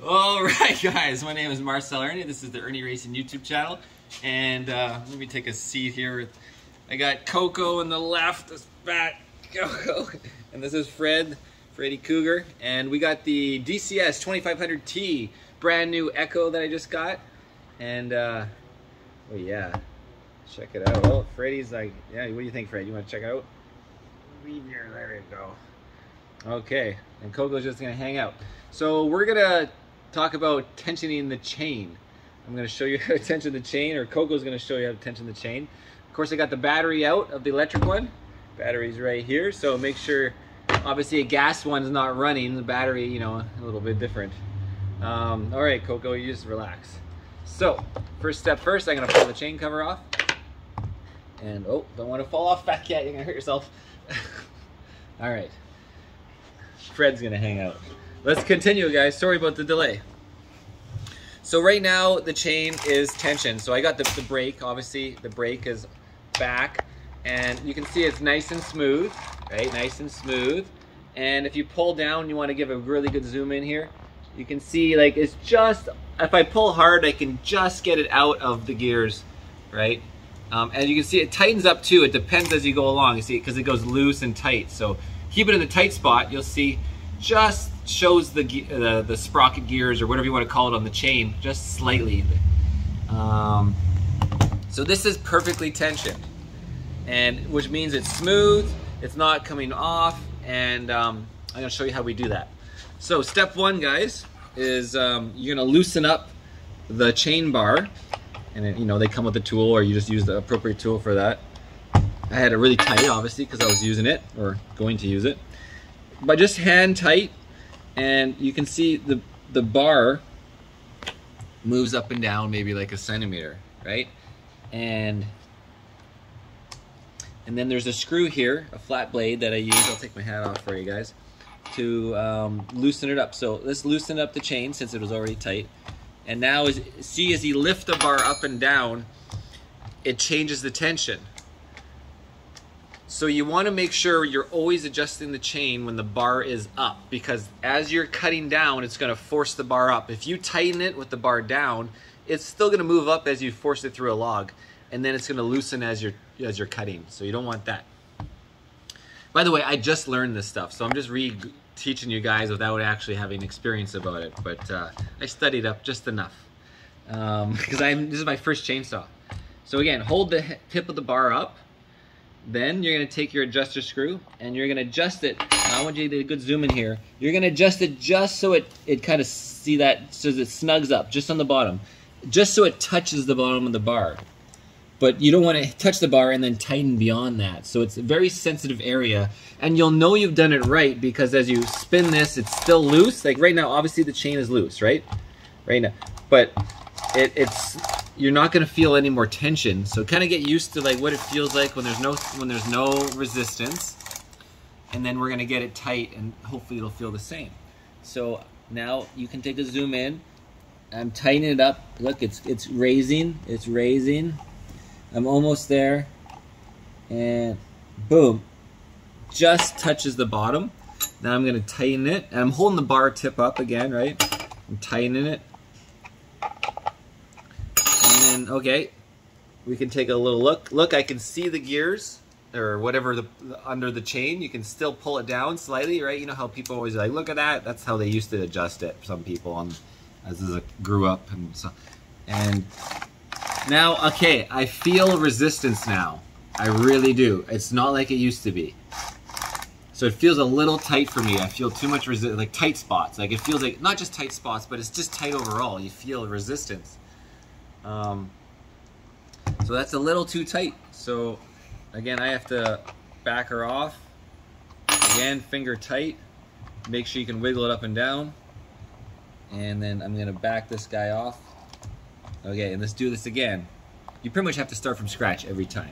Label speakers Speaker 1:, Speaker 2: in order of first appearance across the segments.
Speaker 1: All right, guys. My name is Marcel Irnie. This is the Irnie Racing YouTube channel, and uh, let me take a seat here. I got Coco on the left, this fat Coco, and this is Fred, Freddy Cougar, and we got the DCS 2500T, brand new Echo that I just got, and uh, oh yeah, check it out. Oh, Freddy's like, yeah. What do you think, Fred? You want to check it out? There you go. Okay, and Coco's just gonna hang out. So we're gonna talk about tensioning the chain. I'm gonna show you how to tension the chain, or Coco's gonna show you how to tension the chain. Of course, I got the battery out of the electric one. Battery's right here, so make sure, obviously a gas one's not running. The battery, you know, a little bit different. Um, all right, Coco, you just relax. So, first step first, I'm gonna pull the chain cover off. And, oh, don't wanna fall off, back yet, you're gonna hurt yourself. all right. Fred's gonna hang out. Let's continue, guys. Sorry about the delay. So right now the chain is tension. So I got the, the brake, obviously the brake is back and you can see it's nice and smooth, right? Nice and smooth. And if you pull down, you wanna give a really good zoom in here. You can see like it's just, if I pull hard, I can just get it out of the gears, right? Um, and you can see it tightens up too. It depends as you go along, you see, because it goes loose and tight. So keep it in the tight spot, you'll see just shows the, the, the sprocket gears or whatever you want to call it on the chain just slightly. Um, so this is perfectly tensioned, and which means it's smooth, it's not coming off, and um, I'm gonna show you how we do that. So step one, guys, is um, you're gonna loosen up the chain bar, and it, you know they come with a tool, or you just use the appropriate tool for that. I had it really tight, obviously, because I was using it or going to use it. But just hand tight, and you can see the the bar moves up and down maybe like a centimeter, right? And and then there's a screw here, a flat blade that I use. I'll take my hat off for you guys to um, loosen it up. So let's loosen up the chain since it was already tight. And now, as see as you lift the bar up and down, it changes the tension. So you want to make sure you're always adjusting the chain when the bar is up because as you're cutting down, it's going to force the bar up. If you tighten it with the bar down, it's still going to move up as you force it through a log and then it's going to loosen as you're as you're cutting. So you don't want that. By the way, I just learned this stuff, so I'm just re-teaching you guys without actually having experience about it. But uh, I studied up just enough because um, I'm this is my first chainsaw. So again, hold the tip of the bar up then you're gonna take your adjuster screw and you're gonna adjust it. I want you to get a good zoom in here. You're gonna adjust it just so it, it kind of see that, so it snugs up, just on the bottom. Just so it touches the bottom of the bar. But you don't wanna touch the bar and then tighten beyond that. So it's a very sensitive area. And you'll know you've done it right because as you spin this, it's still loose. Like right now, obviously the chain is loose, right? Right now. But it, it's you're not going to feel any more tension. So kind of get used to like what it feels like when there's no when there's no resistance. And then we're going to get it tight and hopefully it'll feel the same. So now you can take a zoom in. I'm tightening it up. Look, it's it's raising. It's raising. I'm almost there. And boom. Just touches the bottom. Now I'm going to tighten it. And I'm holding the bar tip up again, right? I'm tightening it okay, we can take a little look. Look, I can see the gears or whatever the, under the chain. You can still pull it down slightly, right? You know how people always like, look at that. That's how they used to adjust it. Some people on as I grew up and so. And now, okay, I feel resistance now. I really do. It's not like it used to be. So it feels a little tight for me. I feel too much resistance, like tight spots. Like it feels like, not just tight spots, but it's just tight overall. You feel resistance. Um, so that's a little too tight. So again, I have to back her off. Again, finger tight. Make sure you can wiggle it up and down. And then I'm gonna back this guy off. Okay, and let's do this again. You pretty much have to start from scratch every time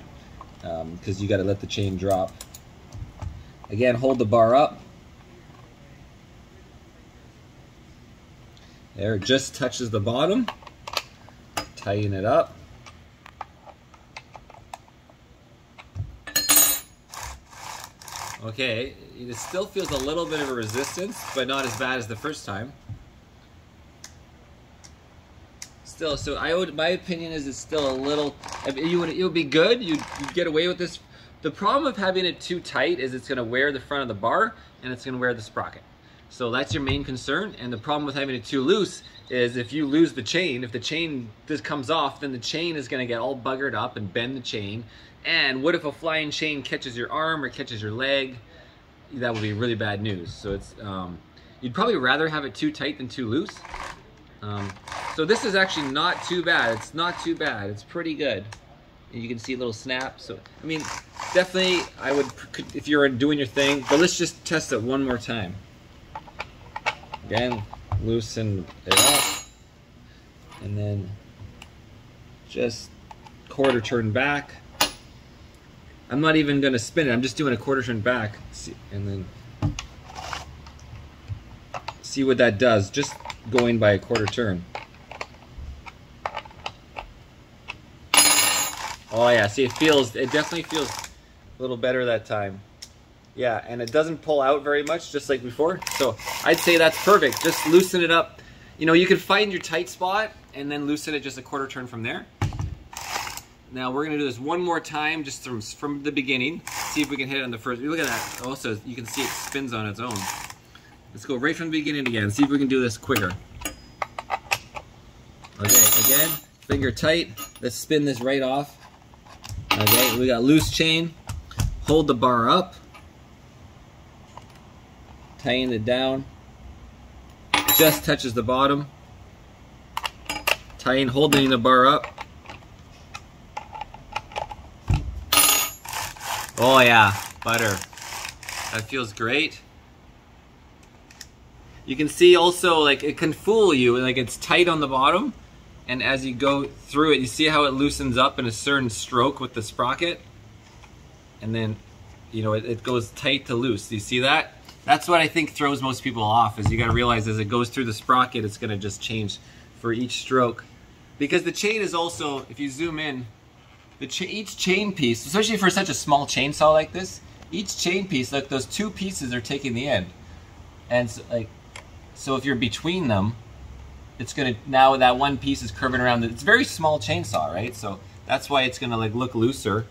Speaker 1: because um, you gotta let the chain drop. Again, hold the bar up. There, it just touches the bottom. Tighten it up. Okay, it still feels a little bit of a resistance, but not as bad as the first time. still so I would my opinion is it's still a little you would it would be good you'd, you'd get away with this the problem of having it too tight is it's going to wear the front of the bar and it's going to wear the sprocket so that's your main concern and the problem with having it too loose is if you lose the chain if the chain just comes off then the chain is going to get all buggered up and bend the chain and what if a flying chain catches your arm or catches your leg that would be really bad news so it's um, you'd probably rather have it too tight than too loose um, so this is actually not too bad. It's not too bad. It's pretty good. You can see a little snap. So, I mean, definitely I would, if you're doing your thing, but let's just test it one more time. Again, loosen it up. And then just quarter turn back. I'm not even gonna spin it. I'm just doing a quarter turn back. And then see what that does. Just going by a quarter turn. Oh yeah, see it feels, it definitely feels a little better that time. Yeah, and it doesn't pull out very much, just like before. So I'd say that's perfect. Just loosen it up. You know, you can find your tight spot and then loosen it just a quarter turn from there. Now we're gonna do this one more time, just from, from the beginning. See if we can hit it on the first, look at that. Also, you can see it spins on its own. Let's go right from the beginning again. See if we can do this quicker. Okay, again, finger tight. Let's spin this right off. Okay, we got loose chain. Hold the bar up. Tighten it down. Just touches the bottom. tying holding the bar up. Oh yeah, butter. That feels great. You can see also like it can fool you, like it's tight on the bottom and as you go through it, you see how it loosens up in a certain stroke with the sprocket? And then, you know, it, it goes tight to loose. You see that? That's what I think throws most people off is you gotta realize as it goes through the sprocket, it's gonna just change for each stroke. Because the chain is also, if you zoom in, the each chain piece, especially for such a small chainsaw like this, each chain piece, like those two pieces are taking the end. And so, like, so if you're between them, it's gonna, now that one piece is curving around, it's very small chainsaw, right? So that's why it's gonna like look looser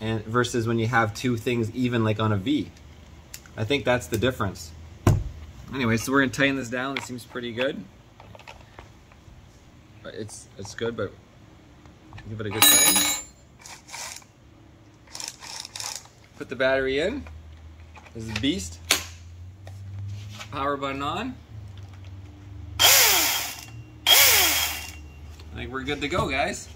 Speaker 1: and versus when you have two things even like on a V. I think that's the difference. Anyway, so we're gonna tighten this down. It seems pretty good. It's, it's good, but give it a good tighten. Put the battery in. This is a Beast. Power button on. I think we're good to go, guys.